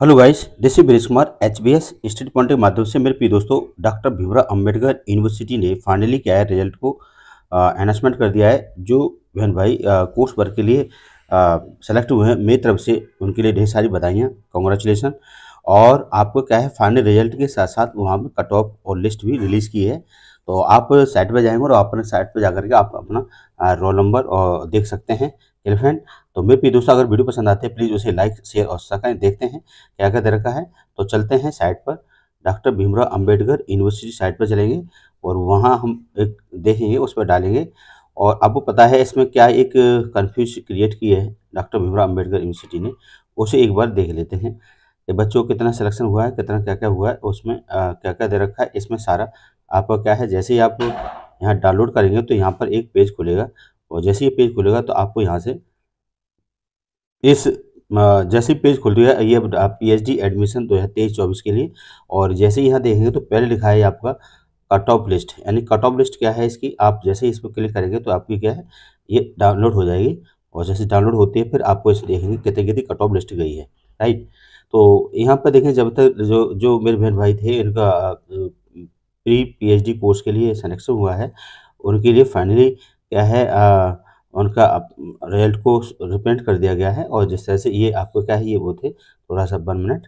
Hello guys this is Viresh Kumar H B S state point के माध्यम से मेरे प्रिय दोस्तों, डॉक्टर भीमराव अंबेडकर यूनिवर्सिटी ने फाइनली क्या है रिज़ल्ट को अनाउंसमेंट कर दिया है, जो बहन भाई कोर्स वर्क के लिए सेलेक्ट हुए हैं। मेरी तरफ़ से उनके लिए ढेर सारी बधाइयाँ कॉन्ग्रेचुलेसन और आपको क्या है फाइनल रिज़ल्ट के साथ साथ वहाँ पर कट ऑफ़ और लिस्ट भी रिलीज़ की है। तो आप साइट पर जाएँगे और अपने साइट पर जाकर के आप अपना रोल नंबर देख सकते हैं। एलिफेंट तो मेरे प्रिय दोस्तों, अगर वीडियो पसंद आते हैं प्लीज़ उसे लाइक शेयर और सब्सक्राइब देखते हैं। क्या क्या दे रखा है? तो चलते हैं साइट पर। Doctor Bhimrao Ambedkar university site पर चलेंगे और वहाँ हम एक देखेंगे उस पर डालेंगे। और आपको पता है, इसमें क्या एक कन्फ्यूज़ क्रिएट की है डॉक्टर भीमराव अंबेडकर यूनिवर्सिटी ने, उसे एक बार देख लेते हैं। कि बच्चों, कितना सिलेक्शन हुआ है, कितना क्या क्या हुआ है, उसमें क्या क्या दे रखा है, इसमें सारा आपका क्या है, जैसे ही आप यहाँ डाउनलोड करेंगे तो यहाँ पर एक पेज खुलेगा। और जैसे ये पेज खुलेगा तो आपको यहाँ से इस जैसे पेज खुल रही है, ये पी एच डी एडमिशन दो हज़ार तेईस चौबीस के लिए और जैसे यहाँ देखेंगे तो पहले लिखा है आपका कट ऑफ़ लिस्ट यानी कट ऑफ़ लिस्ट क्या है इसकी? आप जैसे इस पर क्लिक करेंगे तो आपकी क्या है, ये डाउनलोड हो जाएगी और जैसे डाउनलोड होती है, फिर आपको इसे देखेंगे कितने, कितनी कट ऑफ़ लिस्ट गई है राइट तो यहाँ पर देखें, जब तक जो जो मेरे बहन भाई थे, इनका प्री पीएचडी कोर्स के लिए सिलेक्शन हुआ है, उनके लिए फाइनली क्या है आ, उनका रिज़ल्ट को रिप्रेंट कर दिया गया है और जिस तरह से ये आपको क्या है ये वो थे थोड़ा सा वन मिनट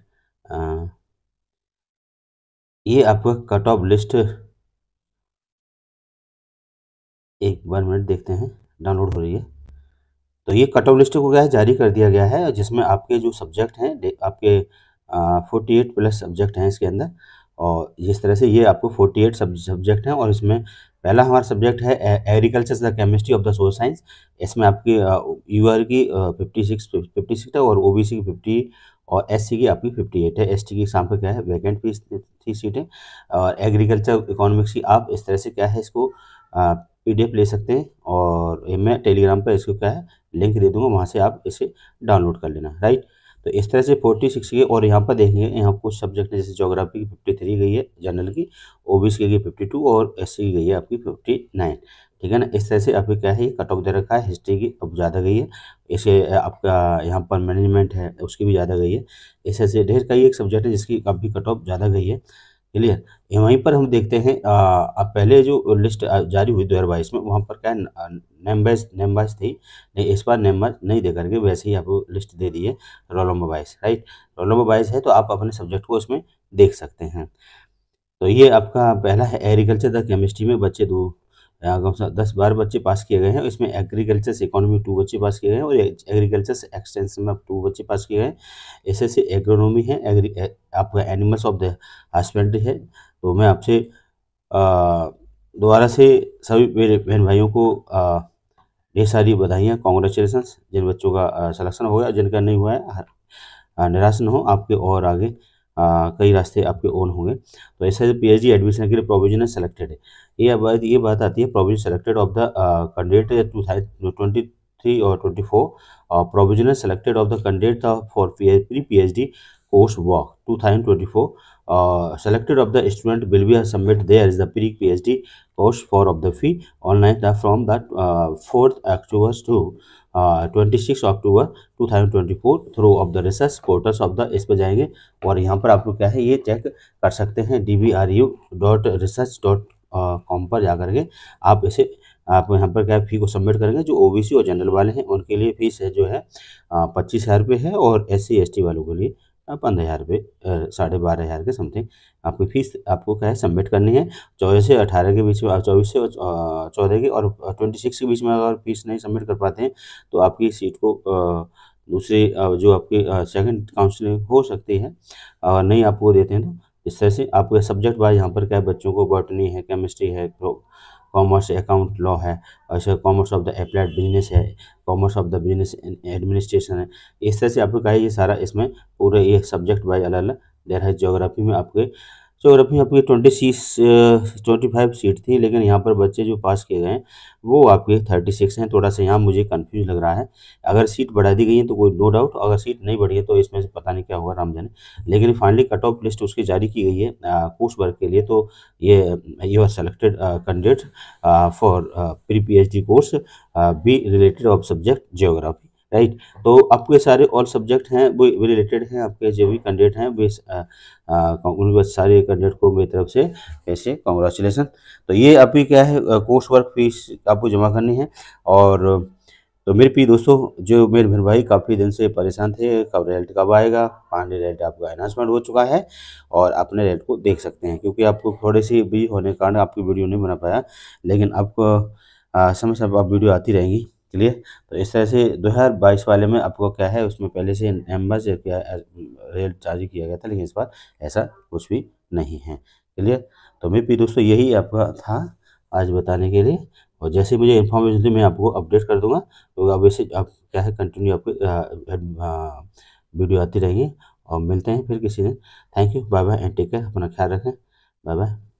ये आपको कट ऑफ़ लिस्ट एक वन मिनट देखते हैं डाउनलोड हो रही है। तो ये कट ऑफ़ लिस्ट को क्या है जारी कर दिया गया है जिसमें आपके जो सब्जेक्ट हैं आपके फोर्टी एट प्लस सब्जेक्ट हैं इसके अंदर और जिस तरह से ये आपको फोर्टी एट सब्जेक्ट हैं और इसमें पहला हमारा सब्जेक्ट है agriculture the chemistry of the soil science इसमें आपकी यू आर की फिफ्टी सिक्स फिफ्टी सिक्स है और ओ बी सी की फिफ्टी और एस सी की आपकी फिफ्टी एट है. एस टी की एग्ज़ाम पर क्या है? वैकेंट फ़ीस थ्री सीटें और एग्रीकल्चर इकोनॉमिक्स की आप इस तरह से क्या है इसको पी डी एफ़ ले सकते हैं और मैं टेलीग्राम पर इसको क्या है लिंक दे दूँगा, वहाँ से आप इसे डाउनलोड कर लेना राइट तो इस तरह से फोर्टी सिक्स की, और यहाँ पर देखेंगे यहाँ कुछ सब्जेक्ट है, जैसे जोग्राफी की फिफ्टी थ्री गई है जनरल की ओ बी सी की फिफ्टी टू और एस सी की गई है आपकी फिफ्टी नाइन ठीक है ना? इस तरह से आपकी क्या है कट ऑफ़ दे रखा है हिस्ट्री की अब ज़्यादा गई है। इसे आपका यहाँ पर मैनेजमेंट है, उसकी भी ज़्यादा गई है। इस तरह से ढेर कई एक सब्जेक्ट है जिसकी काफ़ी कट ऑफ़ ज़्यादा गई है। क्लियर वहीं पर हम देखते हैं अब पहले जो लिस्ट जारी हुई दो हज़ार बाईस में, वहाँ पर क्या नेम वाइज नेम वाइज थी नहीं, इस बार नेम वाइज नहीं दे करके वैसे ही आप लिस्ट दे दिए roll number wise right roll number wise है तो आप अपने सब्जेक्ट को उसमें देख सकते हैं। तो ये आपका पहला है एग्रीकल्चर द केमिस्ट्री में बच्चे दो दस बारह बच्चे पास किए गए हैं इसमें एग्रीकल्चर से इकोनॉमी टू बच्चे पास किए गए हैं, और एग्रीकल्चर से एक्सटेंशन में टू बच्चे पास किए गए हैं। ऐसे से एग्रोनॉमी है आपका एनिमल्स ऑफ़ द हस्बेंड्री है। तो मैं आपसे दोबारा से सभी मेरे बहन भाइयों को ढेर सारी बधाइयाँ कॉन्ग्रेचुलेसन जिन बच्चों का सलेक्शन हो गया जिनका नहीं हुआ है निराश न हो, आपके और आगे कई रास्ते आपके ओन होंगे। तो ऐसे पीएचडी एडमिशन के लिए प्रोविजनल सेलेक्टेड है। ये अब, ये बात आती है provision selected of the candidate two twenty three और twenty four provisional selected of the candidate for pre P H D course work two thousand twenty four selected of the student will be submit there is the pre phd course for of the fee online from that uh, 4th october to twenty six October two thousand twenty four through of the research portals of the इस पर जाएँगे और यहाँ पर आपको क्या है ये चेक कर सकते हैं D B R U dot research dot com पर जा करके। आप इसे आप यहाँ पर क्या फ़ी को सबमिट करेंगे जो ओबीसी और जनरल वाले हैं उनके लिए फ़ीस है जो है पच्चीस हज़ार रुपये है और एस सी वालों के लिए। पंद्रह हज़ार रुपये साढ़े बारह हज़ार के समथिंग आपकी फ़ीस आपको क्या है सबमिट करनी है। चौदह से अठारह के बीच में चौबीस से चौदह के और ट्वेंटी सिक्स के बीच में अगर फ़ीस नहीं सबमिट कर पाते हैं तो आपकी सीट को दूसरी जो आपकी सेकंड काउंसलिंग हो सकती है और नहीं आपको देते हैं तो इस तरह से आपके सब्जेक्ट वाइज यहाँ पर क्या बच्चों को बॉटनी है केमिस्ट्री है कॉमर्स अकाउंट लॉ है ऐसे commerce of the applied business है, commerce of the business administration है। इस तरह से आपको कहा ये सारा इसमें पूरे ये सब्जेक्ट वाइज अलग अलग दे रहा है जोग्राफी में आपके जोग्राफी में आपकी ट्वेंटी सीस ट्वेंटी फाइव सीट थी, लेकिन यहाँ पर बच्चे जो पास किए गए हैं, वो आपके थर्टी सिक्स हैं। थोड़ा सा यहाँ मुझे कंफ्यूज लग रहा है। अगर सीट बढ़ा दी गई है तो कोई नो डाउट अगर सीट नहीं बढ़ी है तो इसमें से पता नहीं क्या होगा राम जाने। लेकिन फाइनली कट ऑफ़ लिस्ट उसकी जारी की गई है कोर्स वर्क के लिए। तो ये U R selected candidate for pre P H D course be related of subject geography right तो आपके सारे ऑल सब्जेक्ट हैं, वो रिलेटेड हैं, आपके जो भी कैंडिडेट हैं, वे उन सारे कैंडिडेट को मेरी तरफ़ से ऐसे कॉन्ग्रेचुलेसन तो ये अभी क्या है कोर्स वर्क फ़ीस आपको जमा करनी है और तो मेरे पी दोस्तों, जो मेरे बहन भाई काफ़ी दिन से परेशान थे, कब रिज़ल्ट कब आएगा, पांडे रिज़ल्ट आपका अनाउंसमेंट हो चुका है और अपने रिज़ल्ट को देख सकते हैं क्योंकि आपको थोड़े सी बिज़ी होने के कारण आपकी वीडियो नहीं बना पाया, लेकिन आपको समय समय आप वीडियो आती रहेंगी। चलिए तो इस तरह से 2022 वाले में आपको क्या है, उसमें पहले से नवंबर से क्या रिज़ल्ट जारी किया गया था, लेकिन इस बार ऐसा कुछ भी नहीं है। क्लियर? तो मैं भी दोस्तों, यही आपका था आज बताने के लिए। और जैसे मुझे इन्फॉर्मेशन थी मैं आपको अपडेट कर दूँगा। तो अब वैसे आप क्या है कंटिन्यू आपको वीडियो आती रहेगी। और मिलते हैं फिर किसी दिन। Thank you bye bye and take care अपना ख्याल रखें। Bye bye